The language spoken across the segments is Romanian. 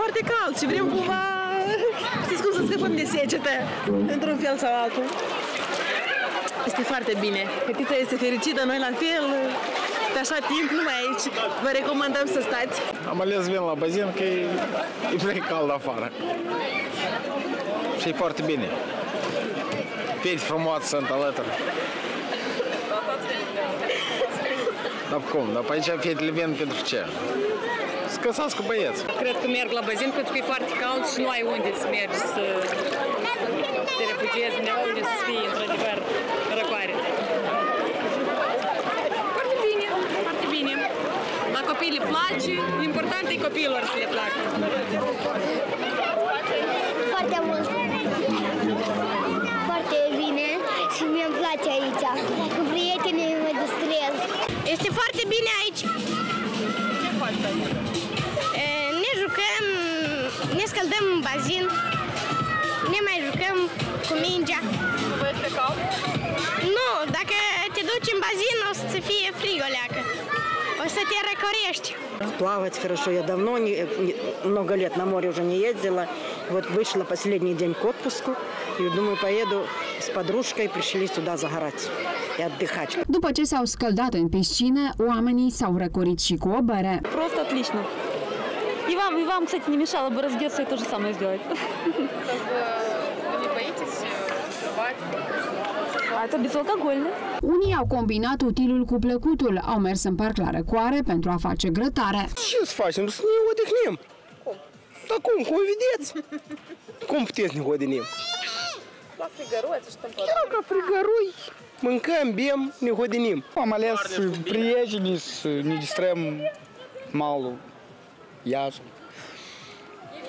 foarte cald și vrem cumva, știți cum să scăpăm de secetă, într-un fel sau altul. Este foarte bine. Fetița este fericită, noi la fel. Pe așa timp, numai aici. Vă recomandăm să stați. Am ales vin la bazin că e, e prea cald afară. Și e foarte bine. Fete frumoase sunt alături. Dar cum? Dar pe aici fetele vin pentru ce? Să căsască băieți. Cred că merg la bazin pentru că e foarte cald și nu ai unde să mergi să te refugiezi, nu ai unde să fii într-adevăr răcoare. Foarte bine, foarte bine. La copii le place, important e copiilor să le placă. Foarte mult. Foarte bine și mie îmi place aici. Este foarte bine aici. E, Ne jucăm, ne scăldăm în bazin, ne mai jucăm cu mingea. Vă este cald? Nu, dacă te duci în bazin o să fie frig o leacă. O să te răcorești. Плавать хорошо. Я давно, не, много лет на море уже не ездила. Вот вышла последний день к отпуску. И думаю, поеду с подружкой. Пришли сюда загорать отдыхать. După ce s-au scăldat în piscine, oamenii s-au răcorit și cu o bere. Просто отлично. И вам, и вам, кстати, не мешало бы раздеться и то же самое сделать. Вы не боитесь открывать? А это безалкогольное. Unii au combinat utilul cu plăcutul, au mers în parc la răcoare pentru a face grătare. Ce să facem? Să ne odihnim. Cum? Da cum? Cum vedeți? Cum puteți să ne odihnim? La frigăru, ați și Chiar ca frigărui. Mâncăm, bem, ne hodinim. Am ales prietenii să ne distrăm malul, Iasul.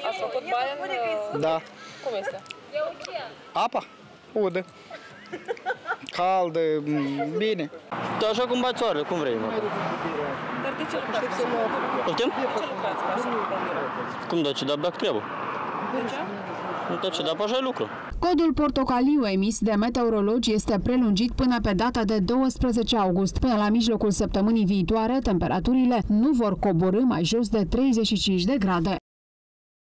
Ați făcut baie în... Da. Cum este? Apa? Udă. Caldă, m, bine. Da, așa cum bați țoară, cum vrei, mă. Dar de ce lucrați? Poftim? De ce lucrați ca așa? Cum da, ce da, dacă trebuie. De ce? Nu da, ce da, pe așa e lucru. Codul portocaliu emis de meteorologi este prelungit până pe data de 12 august. Până la mijlocul săptămânii viitoare, temperaturile nu vor coborâ mai jos de 35 de grade.